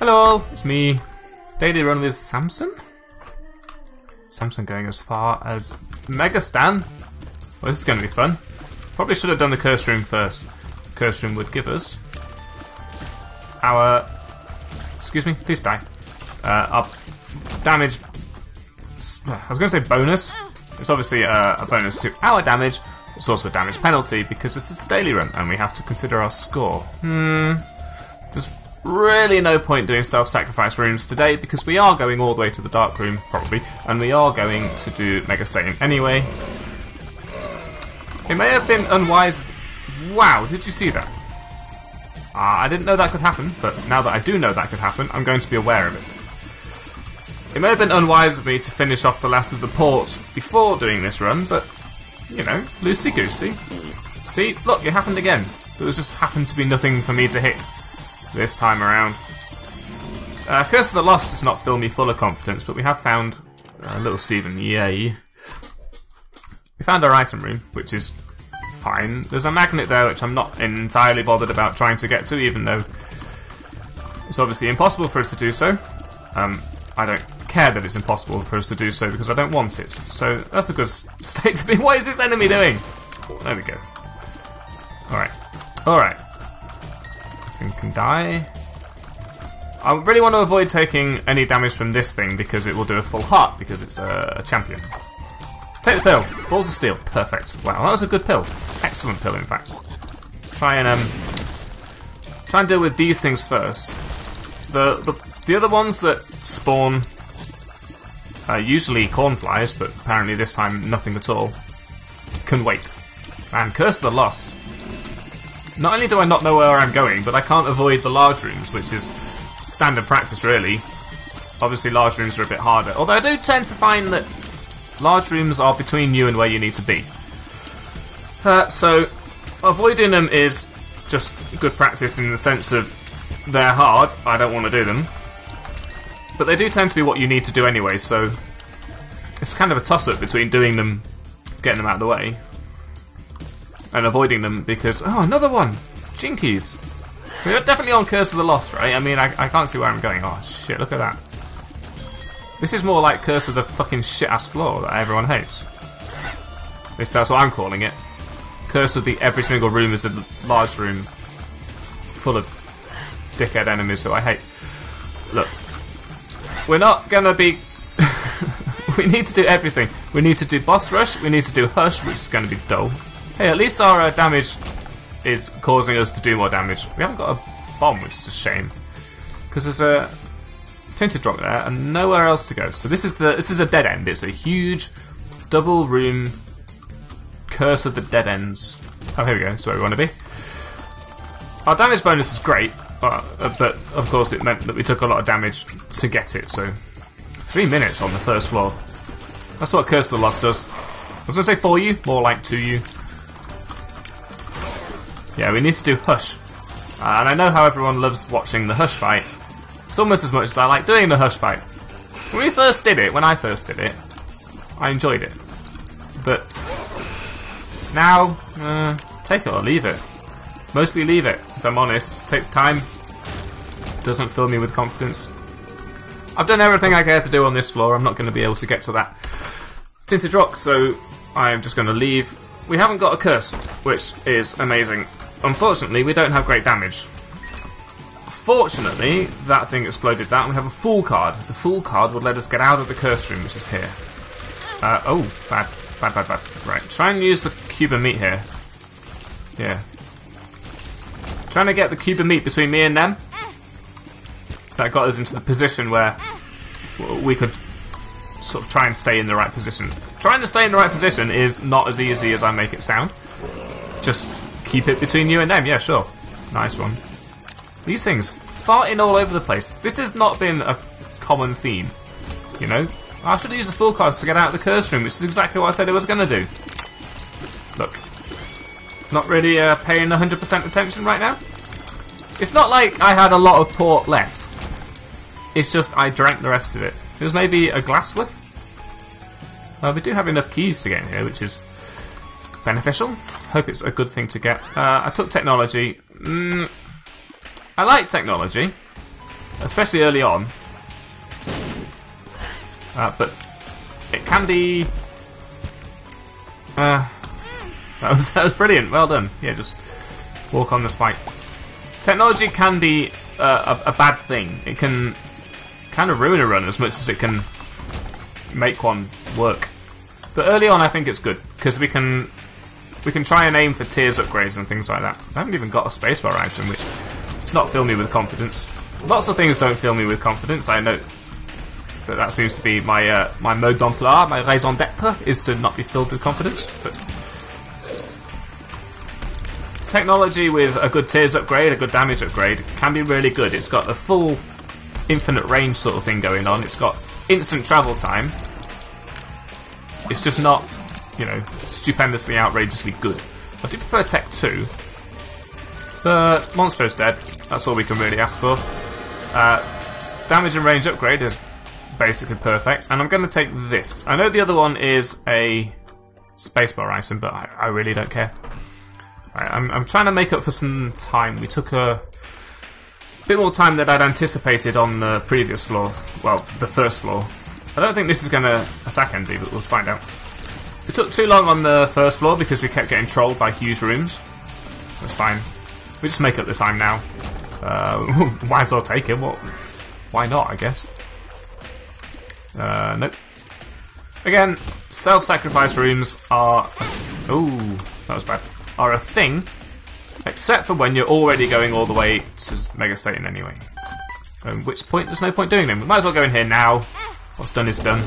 Hello, it's me. Daily run with Samson. Samson going as far as Mega Satan. Well, this is going to be fun. Probably should have done the curse room first. Curse room would give us our. Excuse me, please die. Uh, our damage. I was going to say bonus. It's obviously uh, a bonus to our damage. It's also a damage penalty because this is a daily run and we have to consider our score. Hmm. There's really no point doing self-sacrifice rooms today because we are going all the way to the dark room probably, and we are going to do Mega Satan anyway. It may have been unwise. Wow, did you see that? Uh, I didn't know that could happen, but now that I do know that could happen, I'm going to be aware of it. It may have been unwise of me to finish off the last of the ports before doing this run, but, you know, loosey goosey. See, look, it happened again. There was just happened to be nothing for me to hit this time around. Uh, Curse of the Lost does not fill me full of confidence, but we have found uh, little Steven. Yay. We found our item room, which is fine. There's a magnet there, which I'm not entirely bothered about trying to get to, even though it's obviously impossible for us to do so. Um, I don't care that it's impossible for us to do so because I don't want it. So that's a good state to be. What is this enemy doing? There we go. Alright. Alright. Thing can die. I really want to avoid taking any damage from this thing because it will do a full heart because it's a, a champion. Take the pill. Balls of steel. Perfect. Wow, that was a good pill. Excellent pill, in fact. Try and um, try and deal with these things first. The the the other ones that spawn uh, usually cornflies, but apparently this time nothing at all. Can wait. And Curse of the Lost. Not only do I not know where I'm going, but I can't avoid the large rooms, which is standard practice, really. Obviously, large rooms are a bit harder. Although I do tend to find that large rooms are between you and where you need to be. Uh, so, avoiding them is just good practice in the sense of they're hard, I don't want to do them. But they do tend to be what you need to do anyway, so it's kind of a toss up between doing them, getting them out of the way, and avoiding them because. Oh, another one! Jinkies! We're definitely on Curse of the Lost, right? I mean, I, I can't see where I'm going. Oh, shit, look at that. This is more like Curse of the fucking shit ass floor that everyone hates. At least that's what I'm calling it. Curse of the every single room is a large room full of dickhead enemies who I hate. Look, we're not gonna be. we need to do everything. We need to do boss rush. We need to do hush, which is to be dull. Hey, at least our uh, damage is causing us to do more damage. We haven't got a bomb, which is a shame because there's a tinted rock there and nowhere else to go. So this is the this is a dead end. It's a huge double room curse of the dead ends. Oh, here we go. That's where we want to be. Our damage bonus is great, but, uh, but of course it meant that we took a lot of damage to get it. So three minutes on the first floor. That's what Curse of the Lost does. I was going to say for you, more like to you. Yeah, we need to do Hush. And I know how everyone loves watching the Hush fight. It's almost as much as I like doing the Hush fight. When we first did it, when I first did it, I enjoyed it. But now, uh, take it or leave it. Mostly leave it, if I'm honest. It takes time. Doesn't fill me with confidence. I've done everything I care to do on this floor. I'm not going to be able to get to that tinted rock, so I'm just going to leave. We haven't got a curse, which is amazing. Unfortunately, we don't have great damage. Fortunately, that thing exploded that, and we have a fool card. The fool card would let us get out of the curse room, which is here. Uh, oh, bad, bad, bad, bad. Right, try and use the cube of meat here. Yeah. Trying to get the cube of meat between me and them. That got us into the position where we could sort of try and stay in the right position. Trying to stay in the right position is not as easy as I make it sound. Just keep it between you and them. Yeah, sure. Nice one. These things farting all over the place. This has not been a common theme, you know. I should use the fool cards to get out of the curse room, which is exactly what I said it was going to do. Look, not really uh, paying 100% attention right now. It's not like I had a lot of port left. It's just I drank the rest of it. Was maybe a glass worth. Uh, we do have enough keys to get in here, which is beneficial. Hope it's a good thing to get. Uh, I took technology. Mm, I like technology. especially early on. Uh, but it can be. Uh, that was that was brilliant. Well done. Yeah, just walk on the spike. Technology can be uh, a, a bad thing. It can kind of ruin a run as much as it can make one work. But early on, I think it's good because we can we can try and aim for tears upgrades and things like that. I haven't even got a spacebar item, which does not fill me with confidence. Lots of things don't fill me with confidence. I know that that seems to be my uh, my mode d'emploi, my raison d'être, is to not be filled with confidence. But technology with a good tears upgrade, a good damage upgrade, can be really good. It's got a full infinite range sort of thing going on. It's got instant travel time. It's just not, you know, stupendously, outrageously good. I do prefer Tech 2, but Monstro's dead. That's all we can really ask for. Uh, damage and range upgrade is basically perfect, and I'm going to take this. I know the other one is a spacebar item, but I, I really don't care. Right, I'm, I'm trying to make up for some time. We took a bit more time than I'd anticipated on the previous floor. Well, the first floor. I don't think this is going to attack Envy, but we'll find out. It took too long on the first floor because we kept getting trolled by huge rooms. That's fine. We just make up the time now. Uh, might as well take it. What? Why not? I guess. Uh, nope. Again, self-sacrifice rooms are. Ooh, that was bad. Are a thing, except for when you're already going all the way to Mega Satan anyway. At which point, there's no point doing them. We might as well go in here now. What's done is done.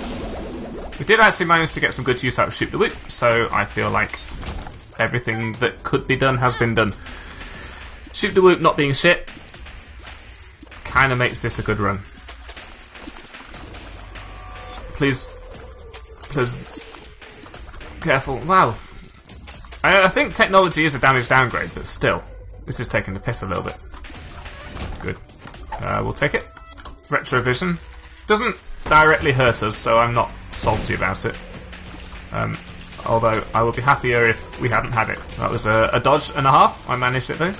We did actually manage to get some good use out of Shoop the Whoop, so I feel like everything that could be done has been done. Shoop the Whoop not being shit kind of makes this a good run. Please. Please. Careful. Wow. I, I think technology is a damage downgrade, but still. This is taking the piss a little bit. Good. Uh, we'll take it. Retrovision. Doesn't directly hurt us, so I'm not salty about it. Um, although I would be happier if we hadn't had it. That was a, a dodge and a half. I managed it though.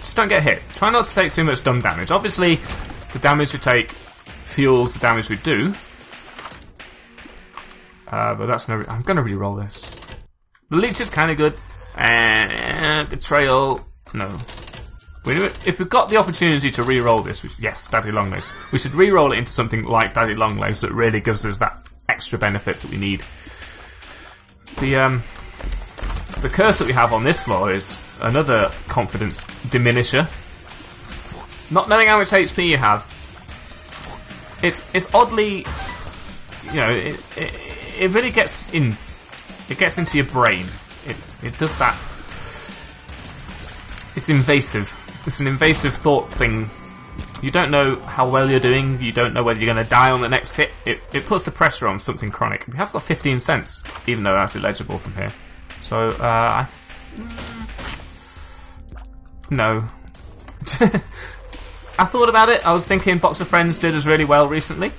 Just don't get hit. Try not to take too much dumb damage. Obviously, the damage we take fuels the damage we do. Uh, but that's no. I'm going to re-roll this. The leech is kind of good. Uh, betrayal. No. If we've got the opportunity to re-roll this, yes, Daddy Longlegs, we should re-roll it into something like Daddy Longlegs that really gives us that extra benefit that we need. The um, the curse that we have on this floor is another confidence diminisher. Not knowing how much HP you have, it's it's oddly, you know, it, it, it really gets in, it gets into your brain. It it does that. It's invasive. It's an invasive thought thing. You don't know how well you're doing. You don't know whether you're going to die on the next hit. It, it puts the pressure on something chronic. We have got 15 cents, even though that's illegible from here. So, uh, I. no. I thought about it. I was thinking Box of Friends did us really well recently.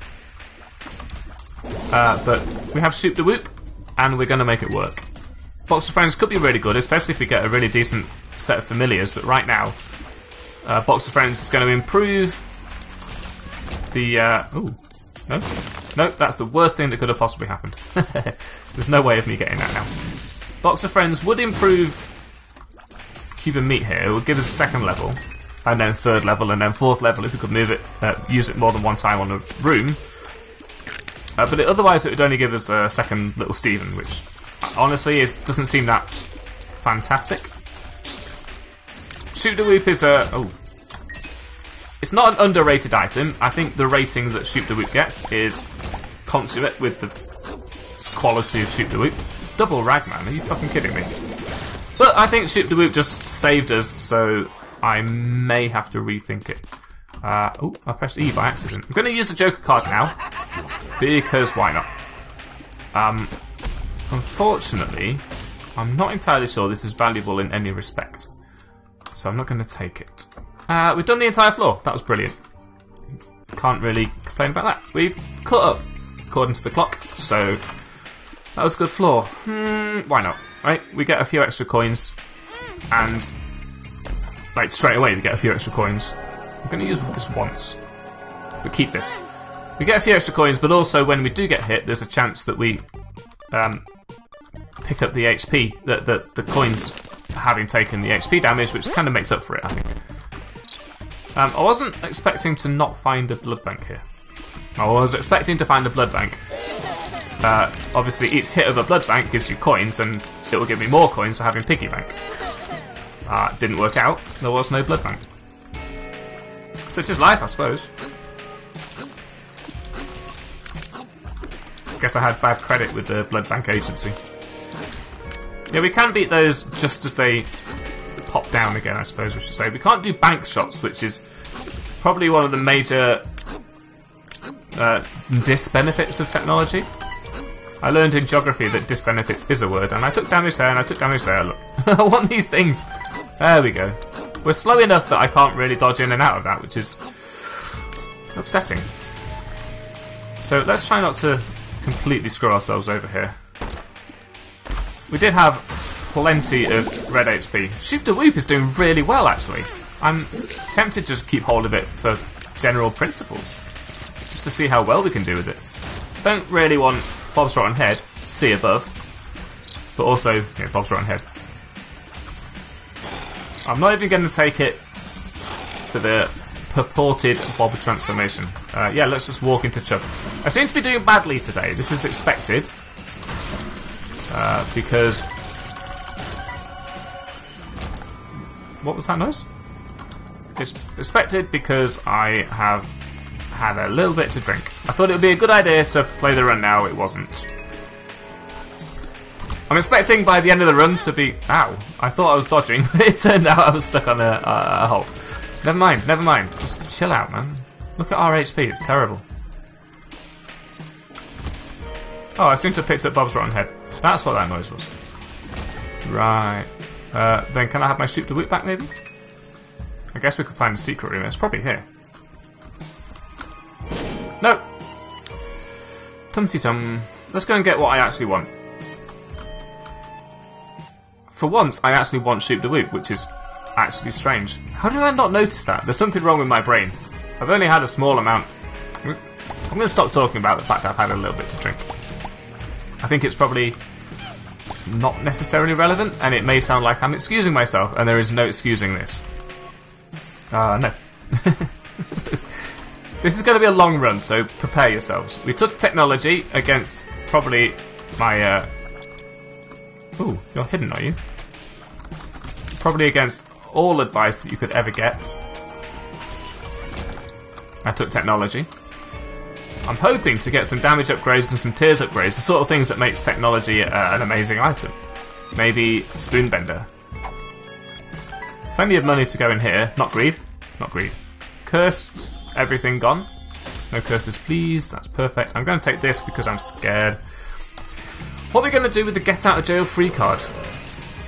Uh, but we have Shoop the Whoop, and we're going to make it work. Box of Friends could be really good, especially if we get a really decent set of familiars, but right now, uh, Box of Friends is going to improve the. Uh, ooh, no, no, that's the worst thing that could have possibly happened. There's no way of me getting that now. Box of Friends would improve Cube of Meat here. It would give us a second level, and then third level, and then fourth level if we could move it, uh, use it more than one time on a room. Uh, but it, otherwise, it would only give us a second little Steven, which honestly is, doesn't seem that fantastic. Shoop the Whoop is a. Oh. It's not an underrated item. I think the rating that Shoop the Whoop gets is consummate with the quality of Shoop the Whoop. Double Ragman, are you fucking kidding me? But I think Shoop the Whoop just saved us, so I may have to rethink it. Uh, oh, I pressed E by accident. I'm going to use the Joker card now, because why not? Um, unfortunately, I'm not entirely sure this is valuable in any respect, so I'm not going to take it. Uh, we've done the entire floor. That was brilliant. Can't really complain about that. We've caught up according to the clock, so that was a good floor. Hmm, why not? Right, we get a few extra coins, and like straight away we get a few extra coins. I'm going to use this once. But keep this. We get a few extra coins, but also when we do get hit, there's a chance that we um, pick up the HP, that the, the coins having taken the XP damage, which kind of makes up for it, I think. Um, I wasn't expecting to not find a blood bank here. I was expecting to find a blood bank. Uh, obviously, each hit of a blood bank gives you coins, and it will give me more coins for having piggy bank. Uh, didn't work out. There was no blood bank. Such is life, I suppose. Guess I had bad credit with the blood bank agency. Yeah, we can beat those just as they pop down again, I suppose we should say. We can't do bank shots, which is probably one of the major uh, disbenefits of technology. I learned in geography that disbenefits is a word, and I took damage there and I took damage there. Look, I want these things. There we go. We're slow enough that I can't really dodge in and out of that, which is upsetting. So let's try not to completely screw ourselves over here. We did have plenty of red HP. Shoop the Whoop is doing really well, actually. I'm tempted to just keep hold of it for general principles. Just to see how well we can do with it. Don't really want Bob's Rotten Head, see above. But also, yeah, Bob's Rotten Head. I'm not even going to take it for the purported Bob transformation. Uh, yeah, let's just walk into Chub. I seem to be doing badly today. This is expected. Uh, because... What was that noise? It's expected because I have had a little bit to drink. I thought it would be a good idea to play the run now, it wasn't. I'm expecting by the end of the run to be... Ow. I thought I was dodging, but it turned out I was stuck on a, a, a hole. Never mind, never mind. Just chill out, man. Look at our HP, it's terrible. Oh, I seem to have picked up Bob's rotten head. That's what that noise was. Right. Uh, then can I have my shoop the whoop back, maybe? I guess we could find a secret room. It's probably here. No! Tumty tum. Let's go and get what I actually want. For once, I actually want shoop the whoop, which is actually strange. How did I not notice that? There's something wrong with my brain. I've only had a small amount. I'm going to stop talking about the fact I've had a little bit to drink. I think it's probably not necessarily relevant, and it may sound like I'm excusing myself, and there is no excusing this. Uh, no. this is going to be a long run, so prepare yourselves. We took technology against probably my, uh... Ooh, you're hidden, are you? Probably against all advice that you could ever get. I took technology. I'm hoping to get some damage upgrades and some tears upgrades, the sort of things that makes technology uh, an amazing item. Maybe Spoonbender. Plenty of money to go in here. Not greed. Not greed. Curse. Everything gone. No curses, please. That's perfect. I'm going to take this because I'm scared. What are we going to do with the get out of jail free card?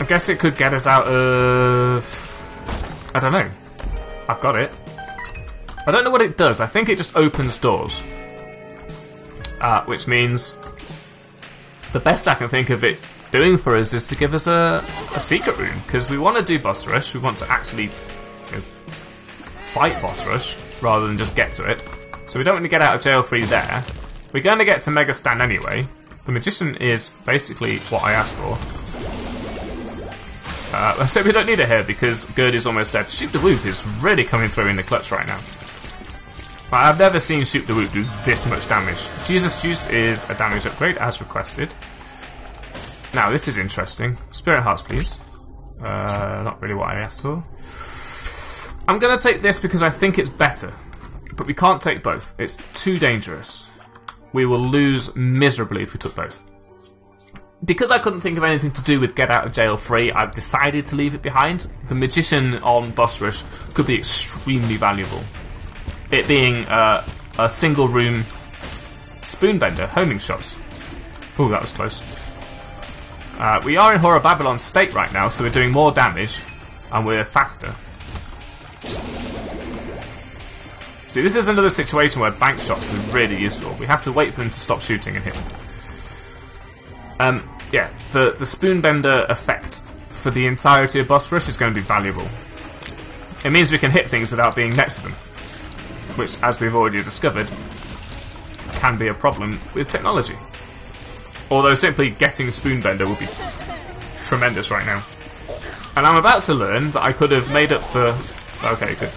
I guess it could get us out of... I don't know. I've got it. I don't know what it does. I think it just opens doors. Uh, which means the best I can think of it doing for us is to give us a, a secret room. Because we want to do boss rush. We want to actually you know, fight boss rush rather than just get to it. So we don't want to get out of jail free there. We're going to get to Mega Satan anyway. The Magician is basically what I asked for. Uh, so we don't need it here because Gerd is almost dead. Shoop the Whoop is really coming through in the clutch right now. I've never seen Shoop the Whoop do this much damage. Jesus Juice is a damage upgrade as requested. Now this is interesting. Spirit Hearts please. Uh, not really what I asked for. I'm going to take this because I think it's better. But we can't take both. It's too dangerous. We will lose miserably if we took both because I couldn't think of anything to do with get out of jail free, I've decided to leave it behind. The magician on Boss Rush could be extremely valuable. It being uh, a single room spoonbender, homing shots. Oh, that was close. Uh, we are in Whore of Babylon state right now, so we're doing more damage and we're faster. See, this is another situation where bank shots are really useful. We have to wait for them to stop shooting and hit them. Um, yeah, the, the Spoonbender effect for the entirety of Boss Rush is going to be valuable. it means we can hit things without being next to them. Which, as we've already discovered, can be a problem with technology. Although simply getting a Spoonbender would be tremendous right now. And I'm about to learn that I could have made up for... Okay, good.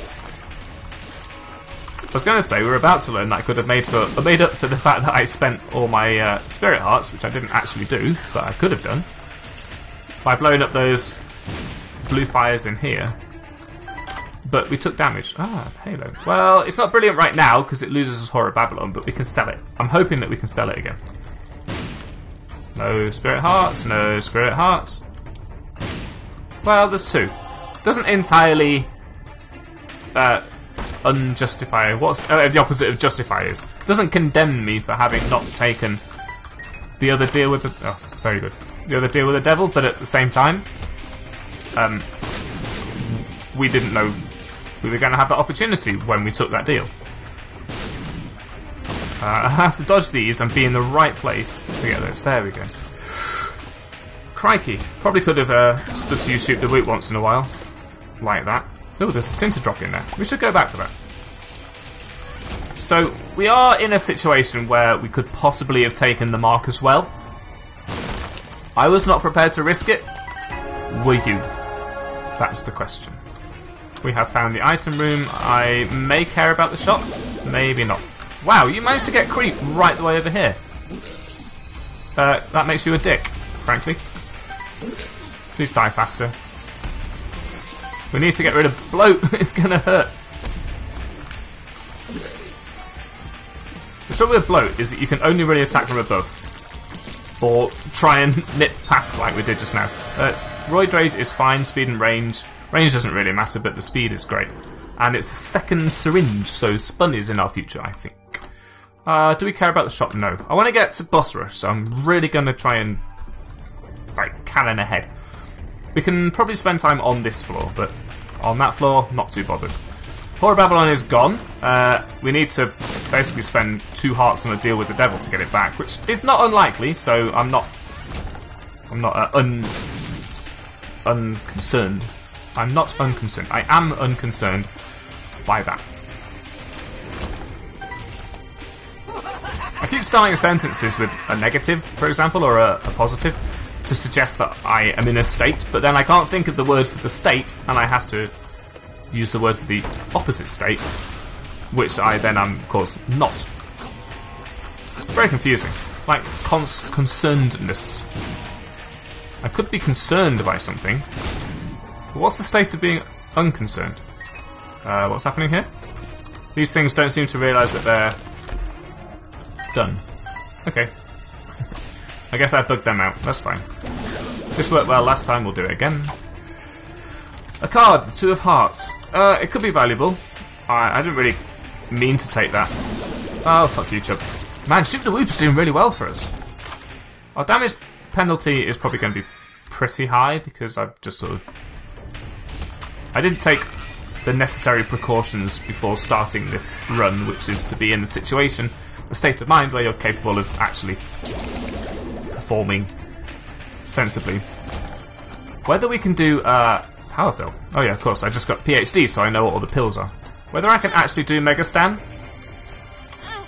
I was going to say, we are about to learn that I could have made for made up for the fact that I spent all my uh, Spirit Hearts, which I didn't actually do, but I could have done, by blowing up those blue fires in here. But we took damage. Ah, Halo. Well, it's not brilliant right now because it loses us Whore of Babylon, but we can sell it. I'm hoping that we can sell it again. No Spirit Hearts, no Spirit Hearts. Well, there's two. Doesn't entirely uh, unjustify. What's uh, the opposite of justify is? Doesn't condemn me for having not taken the other deal with the. Oh, very good. The other deal with the devil, but at the same time, um, we didn't know we were going to have that opportunity when we took that deal. Uh, I have to dodge these and be in the right place to get those. There we go. Crikey. Probably could have uh, stood to use shoop the whoop once in a while. Like that. Oh, there's a tinted drop in there. We should go back for that. So, we are in a situation where we could possibly have taken the mark as well. I was not prepared to risk it. Were you? That's the question. We have found the item room. I may care about the shop, maybe not. Wow, you managed to get creep right the way over here. Uh, that makes you a dick, frankly. Please die faster. We need to get rid of bloat. it's gonna hurt. The trouble with bloat is that you can only really attack from above. Or try and nip past like we did just now. Uh, Roid Rage is fine, speed and range. Range doesn't really matter, but the speed is great. And it's the second syringe, so Spun is in our future, I think. Uh, do we care about the shop? No. I want to get to boss rush, so I'm really going to try and like cannon ahead. We can probably spend time on this floor, but on that floor, not too bothered. Whore of Babylon is gone. Uh, we need to basically spend two hearts on a deal with the devil to get it back, which is not unlikely. So I'm not, I'm not uh, un, unconcerned I'm not unconcerned. I am unconcerned by that. I keep starting sentences with a negative, for example, or a, a, positive, to suggest that I am in a state, but then I can't think of the word for the state, and I have to use the word for the opposite state, which I then am, of course, not. Very confusing. Like, concernedness. I could be concerned by something, but what's the state of being unconcerned? Uh, what's happening here? These things don't seem to realise that they're done. Okay. I guess I bugged them out. That's fine. This worked well last time, we'll do it again. A card, the Two of Hearts. Uh, it could be valuable. I, I didn't really mean to take that. Oh, fuck you, Chub. Man, Shoop the Whoop's doing really well for us. Our damage penalty is probably going to be pretty high because I've just sort of I didn't take the necessary precautions before starting this run, which is to be in the situation, a state of mind where you're capable of actually performing sensibly. Whether we can do uh, power pill. Oh yeah, of course. I just got PhD, so I know what all the pills are. Whether I can actually do Mega Satan,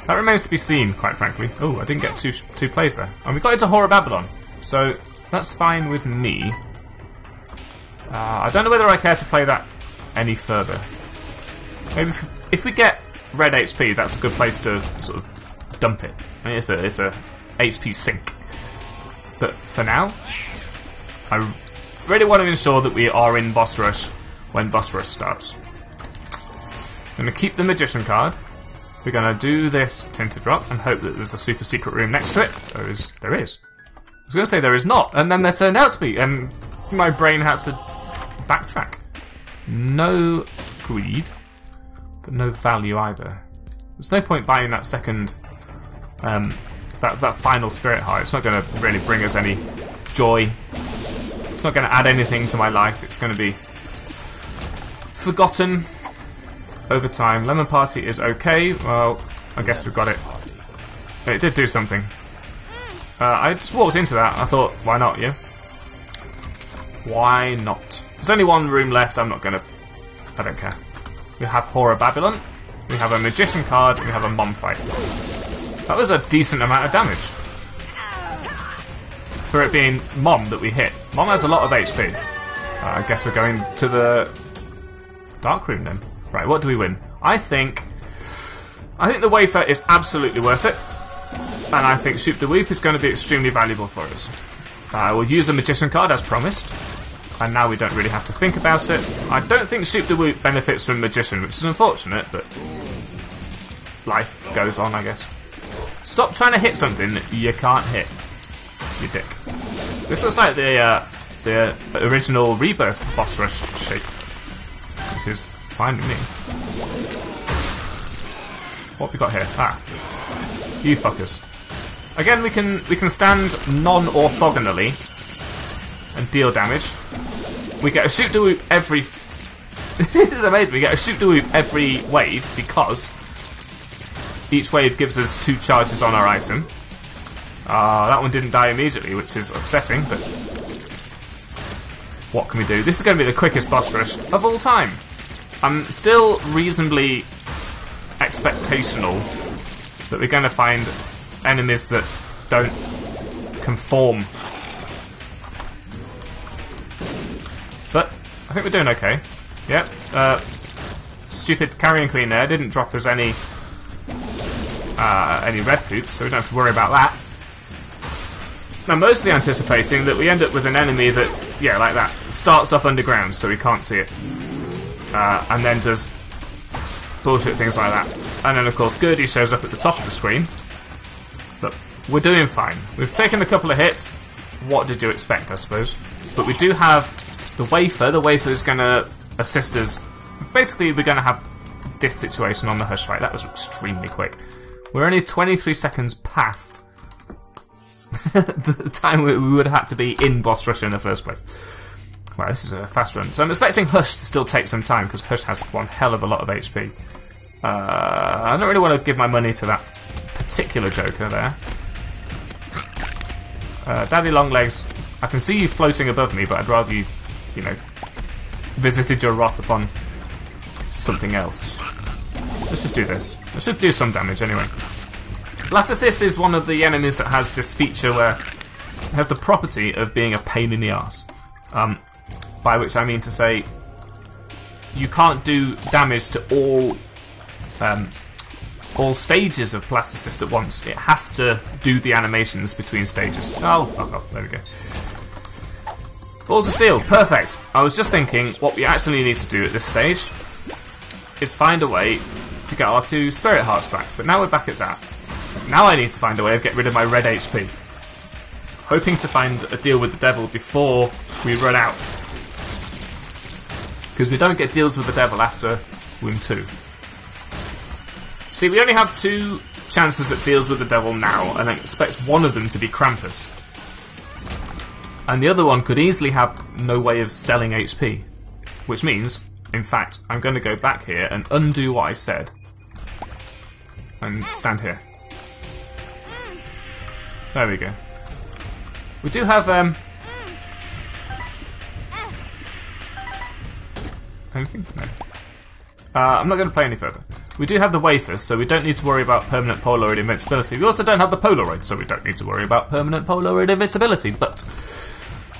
that remains to be seen, quite frankly. Oh, I didn't get two two plays there, and we got into Whore of Babylon, so that's fine with me. Uh, I don't know whether I care to play that any further. Maybe if, if, we get red HP, that's a good place to sort of dump it. I mean, it's a it's a HP sink. But for now, I really want to ensure that we are in boss rush when boss rush starts. I'm going to keep the magician card. We're going to do this tinted drop and hope that there's a super secret room next to it. There is. There is. I was going to say there is not, and then there turned out to be, and my brain had to backtrack. No greed, but no value either. There's no point buying that second, um, that that final spirit heart. It's not going to really bring us any joy. It's not going to add anything to my life. It's going to be forgotten over time. Lemon Party is okay. Well, I guess we've got it. It did do something. Uh, I just walked into that. I thought, why not, yeah? Why not? There's only one room left. I'm not going to I don't care. We have Whore of Babylon. We have a Magician card. We have a Mom Fight. That was a decent amount of damage. For it being Mom that we hit. Mom has a lot of HP. Uh, I guess we're going to the Dark Room then. Right, what do we win? I think... I think the Wafer is absolutely worth it. And I think Shoop the Whoop is going to be extremely valuable for us. Uh, we'll use the Magician card as promised. And now we don't really have to think about it. I don't think Shoop the Whoop benefits from Magician, which is unfortunate, but life goes on, I guess. Stop trying to hit something you can't hit. You dick. This looks like the uh, the original Rebirth boss rush shape. Which is fine with me. What we got here? Ah. You fuckers. Again, we can we can stand non-orthogonally and deal damage. We get a shoop the whoop every. this is amazing. We get a shoop the whoop every wave because each wave gives us two charges on our item. Ah, uh, that one didn't die immediately, which is upsetting, but what can we do? This is going to be the quickest boss rush of all time. I'm still reasonably expectational that we're going to find enemies that don't conform. But I think we're doing okay. Yep. Uh, stupid carrion queen there didn't drop us any uh, any red poops, so we don't have to worry about that. I'm mostly anticipating that we end up with an enemy that, yeah, like that, starts off underground so we can't see it, uh, and then does bullshit things like that. And then, of course, Gurdy shows up at the top of the screen. But we're doing fine. We've taken a couple of hits. What did you expect, I suppose? But we do have the Wafer. The Wafer is going to assist us. Basically, we're going to have this situation on the Hush fight. That was extremely quick. We're only 23 seconds past the time we would have had to be in boss rush in the first place. Well, this is a fast run. So I'm expecting Hush to still take some time because Hush has one hell of a lot of HP. Uh, I don't really want to give my money to that particular Joker there. Uh, Daddy Longlegs, I can see you floating above me, but I'd rather you, you know, visited your wrath upon something else. Let's just do this. It should do some damage anyway. Blastocyst is one of the enemies that has this feature where it has the property of being a pain in the ass. Um, by which I mean to say, you can't do damage to all um, all stages of Blastocyst at once. It has to do the animations between stages. Oh, fuck off. There we go. Balls of Steel, perfect. I was just thinking what we actually need to do at this stage is find a way to get our two Spirit Hearts back. But now we're back at that. Now I need to find a way of getting rid of my red HP. Hoping to find a deal with the devil before we run out. Because we don't get deals with the devil after Womb 2. See, we only have two chances at deals with the devil now, and I expect one of them to be Krampus. And the other one could easily have no way of selling HP. Which means, in fact, I'm going to go back here and undo what I said and stand here. There we go. We do have, um... Anything? No. Uh, I'm not going to play any further. We do have the wafers, so we don't need to worry about permanent Polaroid invincibility. We also don't have the Polaroid, so we don't need to worry about permanent Polaroid invincibility. But,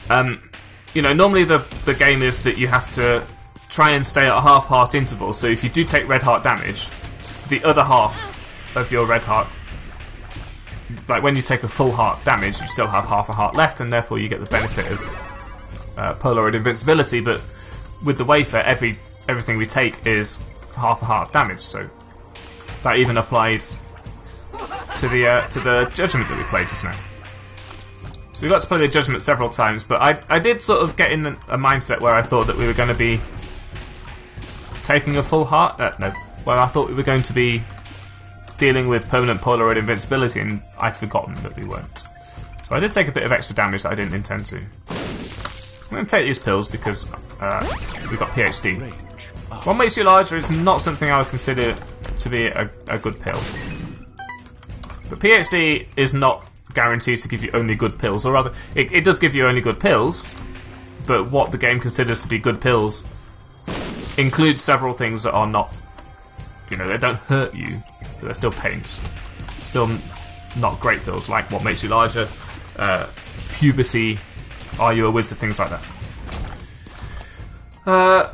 um, you know, normally the, the game is that you have to try and stay at a half heart interval, so if you do take red heart damage, the other half of your red heart. Like when you take a full heart damage, you still have half a heart left, and therefore you get the benefit of uh, Polaroid invincibility. But with the wafer, every everything we take is half a heart damage, so that even applies to the uh, to the judgment that we played just now. So we got to play the judgment several times, but I I did sort of get in a mindset where I thought that we were going to be taking a full heart. Uh, no, well I thought we were going to be dealing with permanent Polaroid invincibility, and I'd forgotten that we weren't. So I did take a bit of extra damage that I didn't intend to. I'm going to take these pills because uh, we've got PhD. What makes you larger is not something I would consider to be a, a good pill. But PhD is not guaranteed to give you only good pills, or rather, it, it does give you only good pills, but what the game considers to be good pills includes several things that are not, you know, they don't hurt you, but they're still pains. Still not great pills, like what makes you larger, uh, puberty, are you a wizard, things like that. Uh,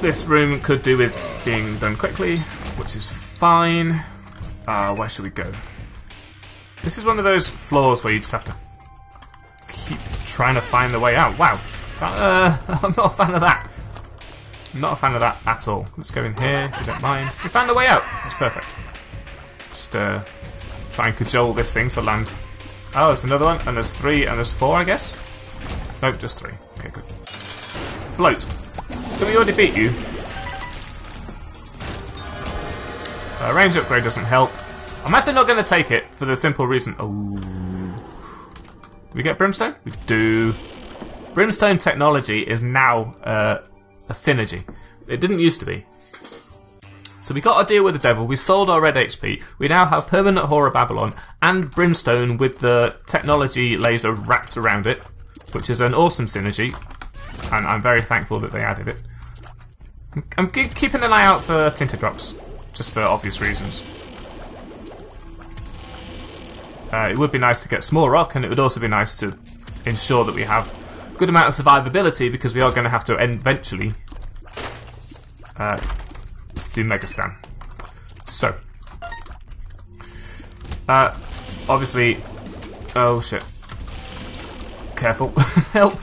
this room could do with being done quickly, which is fine. Uh, where should we go? This is one of those floors where you just have to keep trying to find the way out. Wow. Uh, I'm not a fan of that. Not a fan of that at all. Let's go in here, if you don't mind. We found a way out. That's perfect. Just uh, try and cajole this thing to land. Oh, there's another one, and there's three, and there's four, I guess? Nope, just three. Okay, good. Bloat. Did we already beat you? Uh, range upgrade doesn't help. I'm actually not going to take it for the simple reason. Oh, we get brimstone? We do. Brimstone technology is now uh, a synergy. It didn't used to be. So we got a deal with the devil. We sold our red HP. We now have permanent Whore of Babylon and brimstone with the technology laser wrapped around it, which is an awesome synergy. And I'm very thankful that they added it. I'm keeping an eye out for tinted drops, just for obvious reasons. Uh, it would be nice to get small rock, and it would also be nice to ensure that we have good amount of survivability because we are going to have to eventually uh, do Mega Satan. So, uh, obviously, oh shit, careful, help.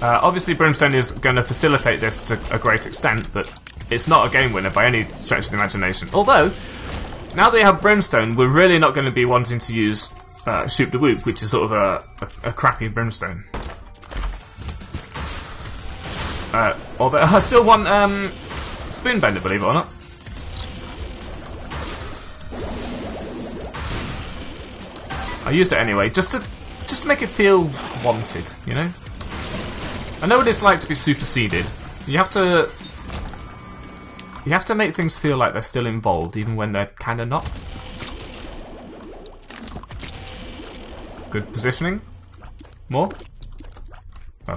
Uh, obviously, Brimstone is going to facilitate this to a great extent, but it's not a game winner by any stretch of the imagination. Although, now that we have Brimstone, we're really not going to be wanting to use uh, Shoop the Whoop, which is sort of a, a, a crappy Brimstone. Uh, although I still want um, Spoonbender, believe it or not. I use it anyway, just to just to make it feel wanted, you know. I know what it's like to be superseded. You have to you have to make things feel like they're still involved, even when they're kind of not. Good positioning. More. Oh.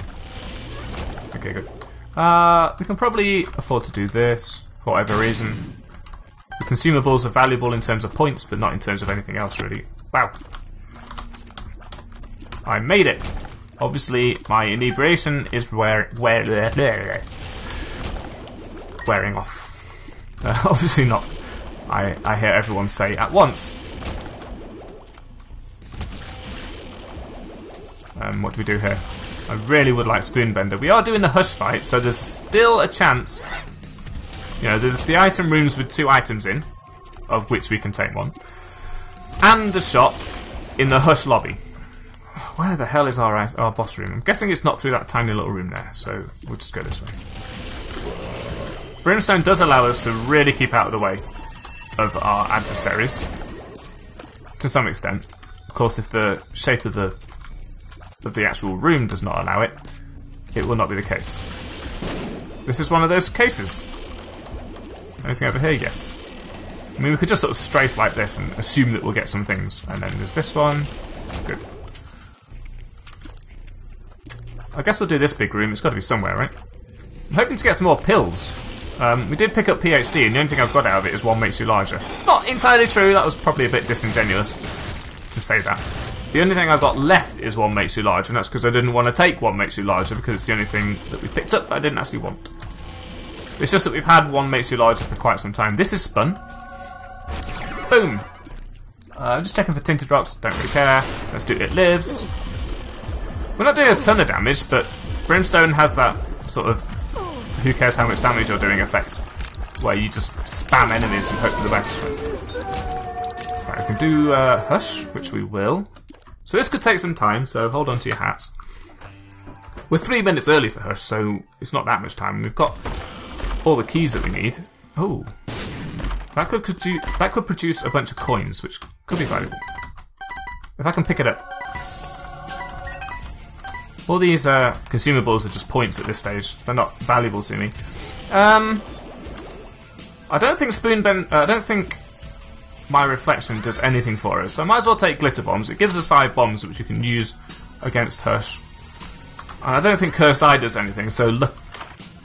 Okay, good. Uh, we can probably afford to do this, for whatever reason. The consumables are valuable in terms of points, but not in terms of anything else, really. Wow. I made it! Obviously, my inebriation is wear, wear, wearing off. Uh, obviously not. I, I hear everyone say at once. Um, what do we do here? I really would like Spoonbender. We are doing the Hush fight, so there's still a chance. You know, there's the item rooms with two items in, of which we can take one, and the shop in the Hush lobby. Where the hell is our, our boss room? I'm guessing it's not through that tiny little room there, so we'll just go this way. Brimstone does allow us to really keep out of the way of our adversaries, to some extent. Of course, if the shape of the of the actual room does not allow it, it will not be the case. This is one of those cases. Anything over here? Yes. I mean, we could just sort of strafe like this and assume that we'll get some things. And then there's this one. Good. I guess we'll do this big room. It's got to be somewhere, right? I'm hoping to get some more pills. Um, we did pick up PhD, and the only thing I've got out of it is one makes you larger. Not entirely true. That was probably a bit disingenuous to say that. The only thing I've got left is one makes you larger, and that's because I didn't want to take one makes you larger because it's the only thing that we picked up that I didn't actually want. It's just that we've had one makes you larger for quite some time. This is spun. Boom. Uh, just checking for tinted rocks. Don't really care. Let's do it lives. We're not doing a ton of damage, but Brimstone has that sort of who cares how much damage you're doing effect, where you just spam enemies and hope for the best. Right, we can do uh, Hush, which we will. So this could take some time, so hold on to your hats. We're three minutes early for her, so it's not that much time. We've got all the keys that we need. Oh, that could that could produce a bunch of coins, which could be valuable. If I can pick it up. Yes. All these uh, consumables are just points at this stage. They're not valuable to me. Um, I don't think Spoon Ben. Uh, I don't think my reflection does anything for us. So I might as well take glitter bombs. It gives us five bombs which you can use against Hush. And I don't think Cursed Eye does anything, so look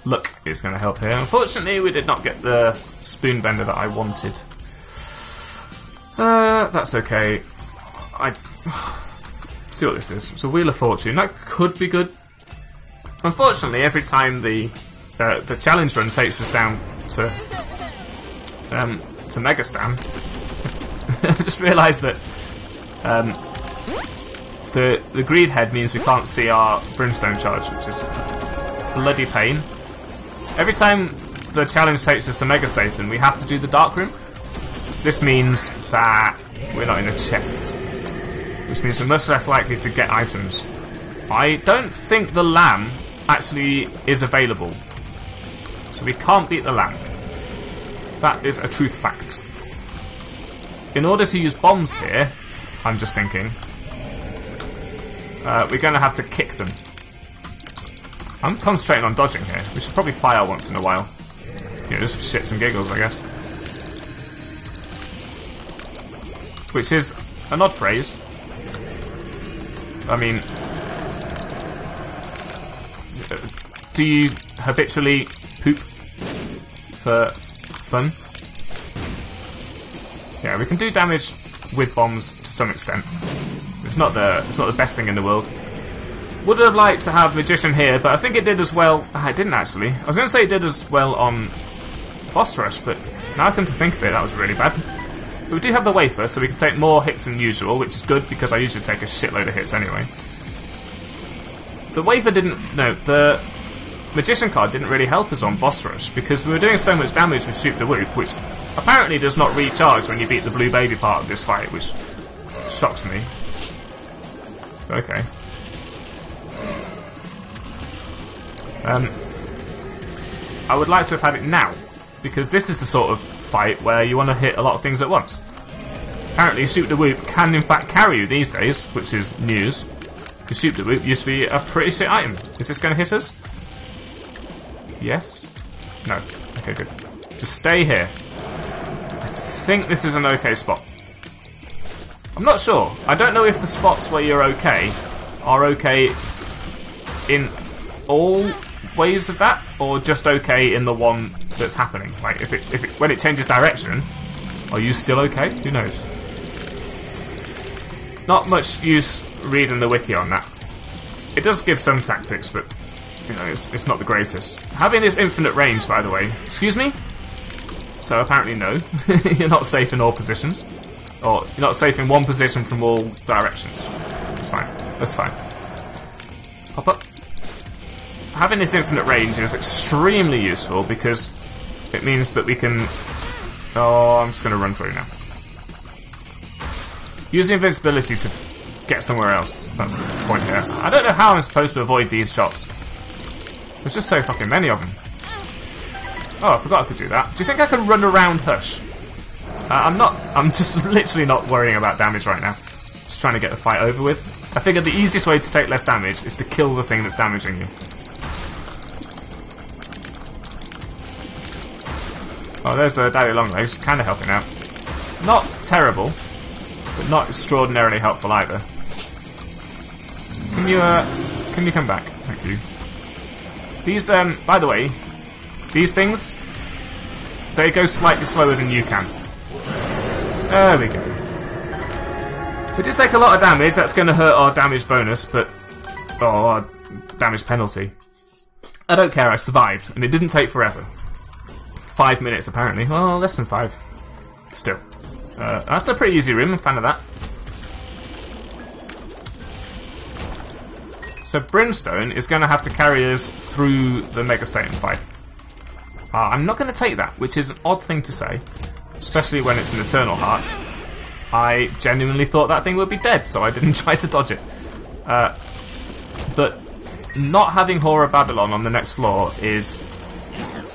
luck is going to help here. Unfortunately, we did not get the spoon bender that I wanted. Uh, that's okay. I see what this is. It's a wheel of fortune. That could be good. Unfortunately, every time the uh, the challenge run takes us down to um, to Mega Satan, I just realised that um, the the greed head means we can't see our brimstone charge, which is bloody pain. Every time the challenge takes us to Mega Satan, we have to do the dark room. This means that we're not in a chest, which means we're much less likely to get items. I don't think the lamb actually is available, so we can't beat the lamb. That is a truth fact. In order to use bombs here, I'm just thinking, uh, we're going to have to kick them. I'm concentrating on dodging here. We should probably fire once in a while. You know, just for shits and giggles, I guess. Which is an odd phrase. I mean, do you habitually poop for fun? We can do damage with bombs to some extent. It's not the it's not the best thing in the world. Would have liked to have Magician here, but I think it did as well. Ah, it didn't actually. I was going to say it did as well on Boss Rush, but now I come to think of it, that was really bad. But we do have the Wafer, so we can take more hits than usual, which is good because I usually take a shitload of hits anyway. The Wafer didn't. No, the Magician card didn't really help us on Boss Rush because we were doing so much damage with Shoop the Whoop, which apparently does not recharge when you beat the Blue Baby part of this fight, which shocks me. Okay. Um, I would like to have had it now, because this is the sort of fight where you want to hit a lot of things at once. Apparently, Shoop the Whoop can in fact carry you these days, which is news. Because Shoop the Whoop used to be a pretty shit item. Is this going to hit us? Yes? No. Okay, good. Just stay here. Think this is an okay spot. I'm not sure. I don't know if the spots where you're okay are okay in all ways of that, or just okay in the one that's happening. Like if it, if it, when it changes direction, are you still okay? Who knows? Not much use reading the wiki on that. It does give some tactics, but you know it's, it's not the greatest. Having this infinite range, by the way. Excuse me. So apparently no, you're not safe in all positions, or you're not safe in one position from all directions. That's fine. That's fine. Pop up having this infinite range is extremely useful because it means that we can... Oh, I'm just going to run through now. Use the invincibility to get somewhere else. That's the point here. I don't know how I'm supposed to avoid these shots. There's just so fucking many of them. Oh, I forgot I could do that. Do you think I can run around Hush? Uh, I'm not... I'm just literally not worrying about damage right now. Just trying to get the fight over with. I figured the easiest way to take less damage is to kill the thing that's damaging you. Oh, there's a uh, Daddy Longlegs, kind of helping out. Not terrible, but not extraordinarily helpful either. Can you, uh, can you come back? Thank you. These, um, by the way, these things, they go slightly slower than you can. There we go. We did take a lot of damage, that's going to hurt our damage bonus, but... Oh, our damage penalty. I don't care, I survived, and it didn't take forever. Five minutes, apparently. Well, less than five. Still. Uh, that's a pretty easy room, I'm a fan of that. So Brimstone is going to have to carry us through the Mega Satan fight. Uh, I'm not going to take that, which is an odd thing to say. Especially when it's an Eternal Heart. I genuinely thought that thing would be dead, so I didn't try to dodge it. Uh, but not having Whore of Babylon on the next floor is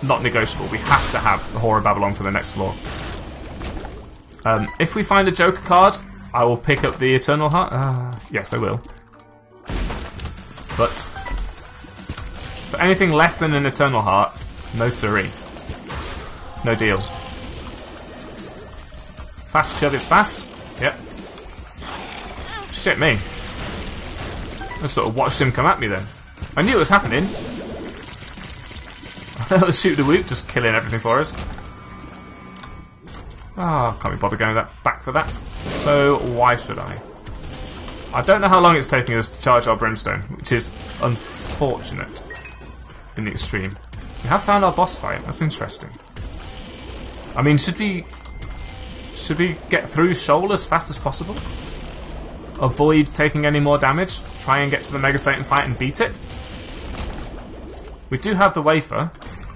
not negotiable. We have to have Whore of Babylon for the next floor. Um, if we find a Joker card, I will pick up the Eternal Heart. Uh, yes, I will. But for anything less than an Eternal Heart, no siree. No deal. Fast shove is fast. Yep. Shit me. I sort of watched him come at me then. I knew it was happening. Shoop the whoop, just killing everything for us. Ah, oh, can't be bothered going that back for that. So why should I? I don't know how long it's taking us to charge our brimstone, which is unfortunate in the extreme. We have found our boss fight. That's interesting. I mean, should we should we get through Sheol as fast as possible? Avoid taking any more damage. Try and get to the Mega Satan fight and beat it. We do have the wafer.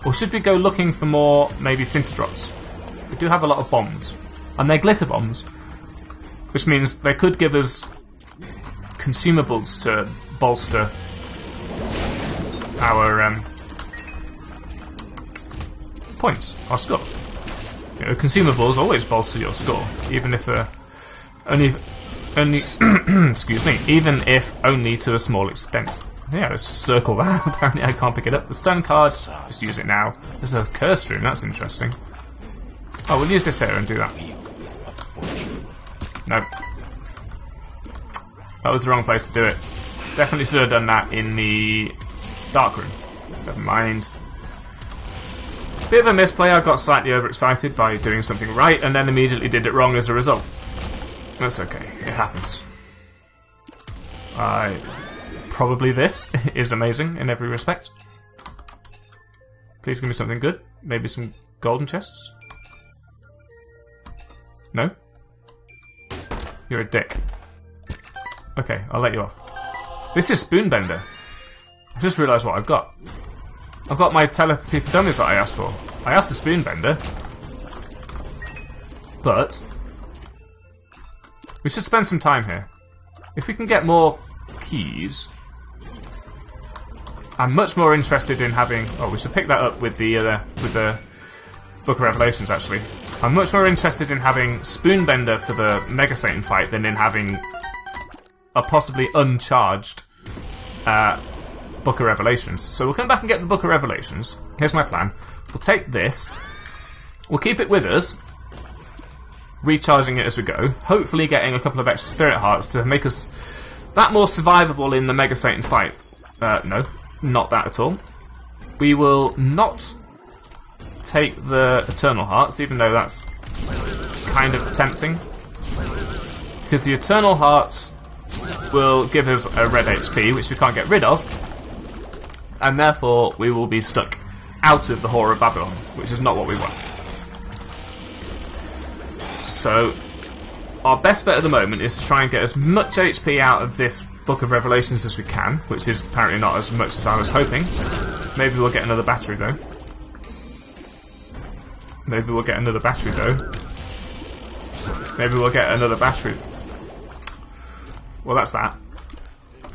Or should we go looking for more, maybe Sinter Drops? We do have a lot of bombs. And they're glitter bombs. Which means they could give us consumables to bolster our um, points, our score. You know, consumables always bolster your score, even if they're only, only, excuse me, even if only to a small extent. Yeah, let's circle that. Apparently I can't pick it up. The sun card, just use it now. There's a curse room, that's interesting. Oh, we'll use this here and do that. No. That was the wrong place to do it. Definitely should have done that in the dark room. Never mind. Bit of a misplay, I got slightly overexcited by doing something right and then immediately did it wrong as a result. That's okay, it happens. I... Probably this is amazing in every respect. Please give me something good. Maybe some golden chests? No? You're a dick. Okay, I'll let you off. This is Spoonbender. I just realised what I've got. I've got my telepathy for dummies that I asked for. I asked for Spoonbender. But... We should spend some time here. If we can get more keys... I'm much more interested in having... Oh, we should pick that up with the, uh, with the Book of Revelations, actually. I'm much more interested in having Spoonbender for the Mega Satan fight than in having a possibly uncharged uh, Book of Revelations. So we'll come back and get the Book of Revelations. Here's my plan. We'll take this. We'll keep it with us. Recharging it as we go. Hopefully getting a couple of extra Spirit Hearts to make us that more survivable in the Mega Satan fight. Uh, no, not that at all. We will not take the Eternal Hearts, even though that's kind of tempting. Because the Eternal Hearts will give us a red HP, which we can't get rid of, and therefore we will be stuck out of the Whore of Babylon, which is not what we want. So, our best bet at the moment is to try and get as much HP out of this Book of Revelations as we can, which is apparently not as much as I was hoping. Maybe we'll get another battery though. Maybe we'll get another battery though. Maybe we'll get another battery. Well, that's that.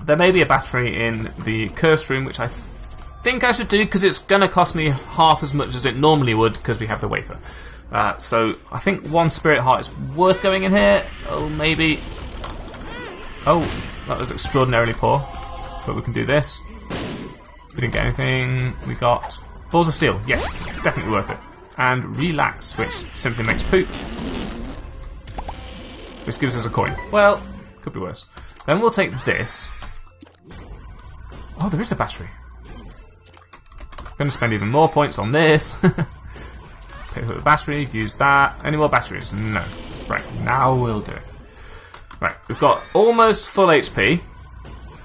There may be a battery in the curse room, which I think I should do because it's going to cost me half as much as it normally would because we have the wafer. Uh, so I think one spirit heart is worth going in here. Oh, maybe. Oh, that was extraordinarily poor. But we can do this. We didn't get anything. We got balls of steel. Yes, definitely worth it. And relax, which simply makes poop. This gives us a coin. Well, could be worse. Then we'll take this. Oh, there is a battery. Going to spend even more points on this. Pick up the battery, use that. Any more batteries? No. Right, now we'll do it. Right, we've got almost full HP.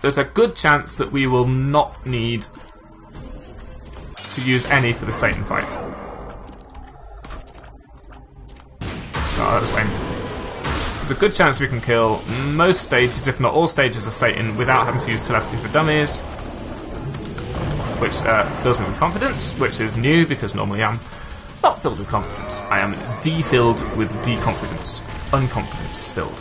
There's a good chance that we will not need to use any for the Satan fight. Oh, that's lame there's a good chance we can kill most stages, if not all stages of Satan, without having to use telepathy for dummies. Which uh, fills me with confidence, which is new because normally I'm not filled with confidence. I am de-filled with de-confidence. Unconfidence filled.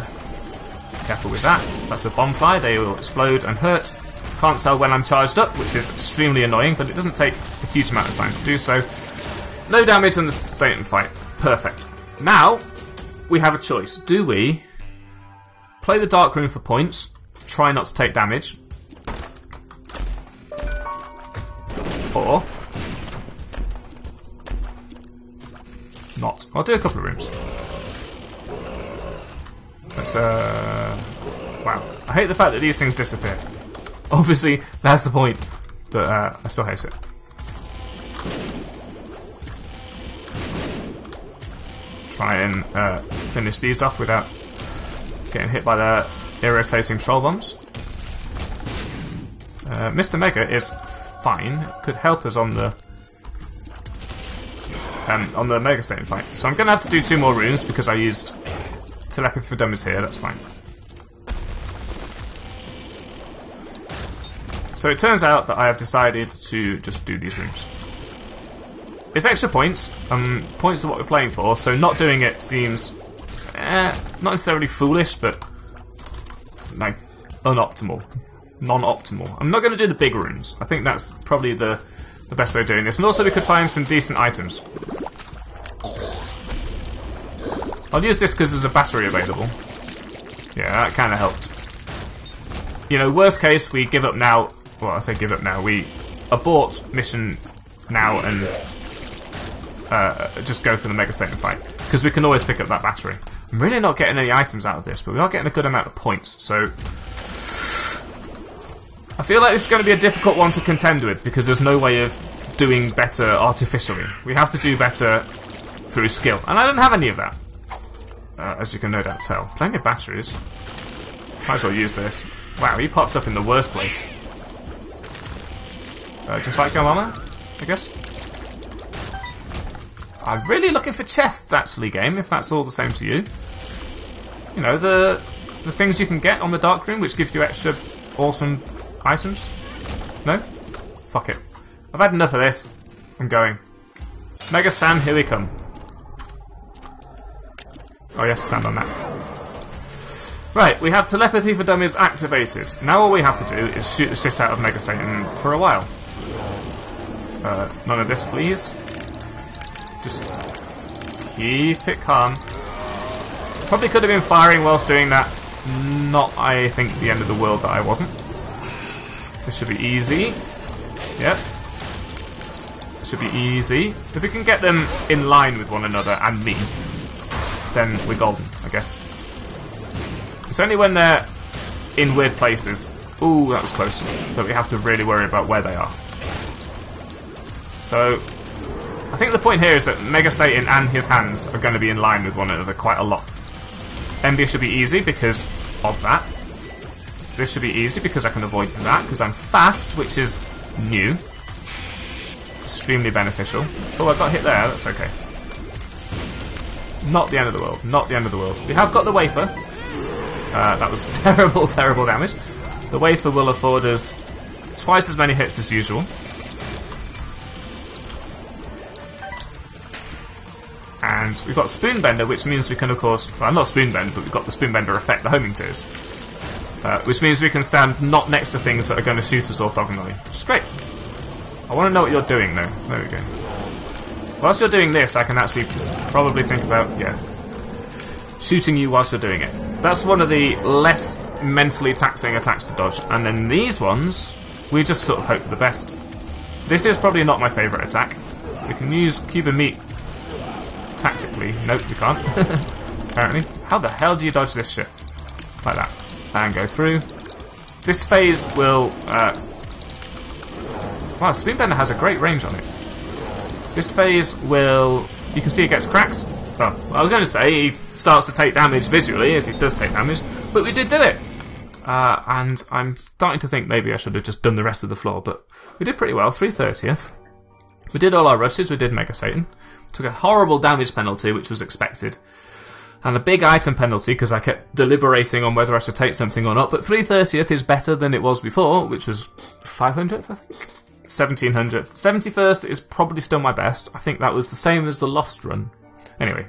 Careful with that. That's a bomb fly. They will explode and hurt. Can't tell when I'm charged up, which is extremely annoying, but it doesn't take a huge amount of time to do so. No damage in the Satan fight. Perfect. Now, we have a choice. Do we play the Dark Room for points, try not to take damage, Or... Not. I'll do a couple of rooms. Let's, uh... Wow. I hate the fact that these things disappear. Obviously, that's the point, but uh, I still hate it. Try and uh, finish these off without getting hit by the irritating troll bombs. Uh, Mr. Mega is fine. Could help us on the um, on the Mega Satan fight. So I'm going to have to do two more runes because I used Telepathy for Dummies here. That's fine. So it turns out that I have decided to just do these rooms. It's extra points, um, points are what we're playing for, so not doing it seems eh, not necessarily foolish, but like unoptimal, non-optimal. I'm not going to do the big rooms. I think that's probably the the best way of doing this. And also we could find some decent items. I'll use this because there's a battery available. Yeah, that kind of helped. You know, worst case, we give up now. Well, I say give up now. We abort mission now and uh, just go for the Mega Satan fight. Because we can always pick up that battery. I'm really not getting any items out of this, but we are getting a good amount of points, so... I feel like this is going to be a difficult one to contend with, because there's no way of doing better artificially. We have to do better through skill, and I don't have any of that. Uh, as you can no doubt tell. Plenty of batteries. Might as well use this. Wow, he popped up in the worst place. Uh, just like Galama, I guess. I'm really looking for chests, actually, game, if that's all the same to you. You know, the the things you can get on the Dark Room, which give you extra awesome items. No? Fuck it. I've had enough of this. I'm going. Mega Satan, here we come. Oh, you have to stand on that. Right, we have Telepathy for Dummies activated. Now all we have to do is shoot the shit out of Mega Satan for a while. Uh, none of this, please. Just keep it calm. Probably could have been firing whilst doing that. Not, I think, the end of the world that I wasn't. This should be easy. Yep. This should be easy. If we can get them in line with one another and me, then we're golden, I guess. It's only when they're in weird places. Ooh, that was close. That we have to really worry about where they are. So, I think the point here is that Mega Satan and his hands are going to be in line with one another quite a lot. Embia should be easy because of that. This should be easy because I can avoid that because I'm fast, which is new. Extremely beneficial. Oh, I got hit there, that's okay. Not the end of the world, not the end of the world. We have got the wafer. Uh, that was terrible, terrible damage. The wafer will afford us twice as many hits as usual. And we've got Spoonbender, which means we can, of course, well, not Spoonbender, but we've got the Spoonbender effect, the homing tears. Uh, which means we can stand not next to things that are going to shoot us orthogonally. Is great. I want to know what you're doing, though. There we go. Whilst you're doing this, I can actually probably think about, yeah, shooting you whilst you're doing it. That's one of the less mentally taxing attacks to dodge. And then these ones, we just sort of hope for the best. This is probably not my favourite attack. We can use Cube of Meat tactically. Nope, we can't. Apparently. How the hell do you dodge this shit? Like that. And go through. This phase will... Uh... Wow, Spoonbender has a great range on it. This phase will... You can see it gets cracked. Well, I was going to say he starts to take damage visually, as he does take damage, but we did do it! Uh, and I'm starting to think maybe I should have just done the rest of the floor, but we did pretty well, 330th. We did all our rushes, we did Mega Satan. Took a horrible damage penalty, which was expected. And a big item penalty, because I kept deliberating on whether I should take something or not. But 330th is better than it was before, which was 500th, I think? 1700th. 71st is probably still my best. I think that was the same as the Lost run. Anyway.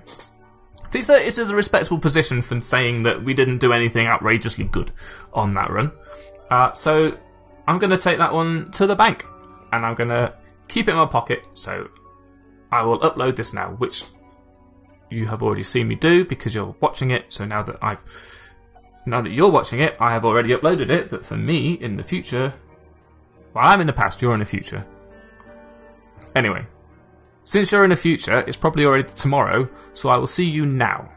330th is a respectable position for saying that we didn't do anything outrageously good on that run. Uh, so I'm going to take that one to the bank. And I'm going to keep it in my pocket so I will upload this now, which you have already seen me do because you're watching it. So now that I've now that you're watching it, I have already uploaded it. But for me, in the future, well, I'm in the past, you're in the future. Anyway, since you're in the future, it's probably already tomorrow, so I will see you now.